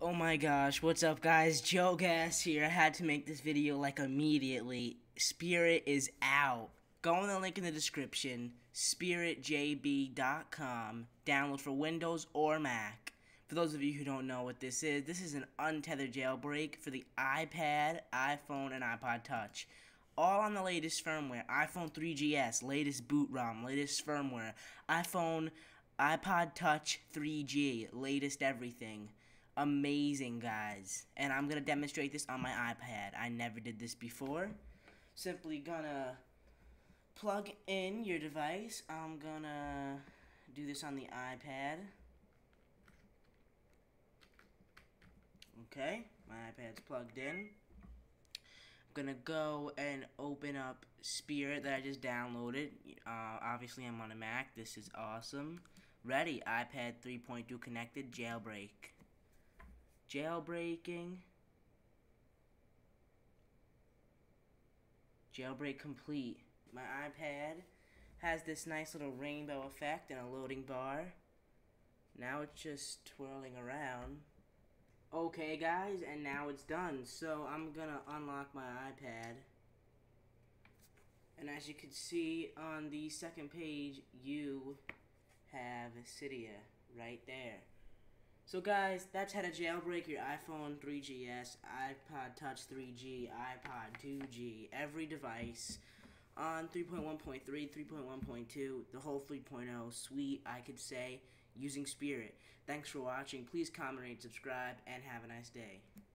Oh my gosh, what's up guys? Joe Gas here. I had to make this video like immediately. Spirit is out. Go on the link in the description, spiritjb.com. Download for Windows or Mac. For those of you who don't know what this is, this is an untethered jailbreak for the iPad, iPhone, and iPod Touch. All on the latest firmware. iPhone 3GS, latest boot ROM, latest firmware. iPhone, iPod Touch 3G, latest everything amazing, guys. And I'm going to demonstrate this on my iPad. I never did this before. Simply gonna plug in your device. I'm gonna do this on the iPad. Okay, my iPad's plugged in. I'm gonna go and open up Spirit that I just downloaded. Uh, obviously, I'm on a Mac. This is awesome. Ready, iPad 3.2 connected, jailbreak jailbreaking, jailbreak complete. My iPad has this nice little rainbow effect and a loading bar. Now it's just twirling around. Okay guys, and now it's done. So I'm gonna unlock my iPad. And as you can see on the second page, you have Cydia right there. So guys, that's how to jailbreak your iPhone 3GS, iPod Touch 3G, iPod 2G, every device on 3.1.3, 3.1.2, the whole 3.0 suite, I could say, using Spirit. Thanks for watching. Please comment, rate, subscribe, and have a nice day.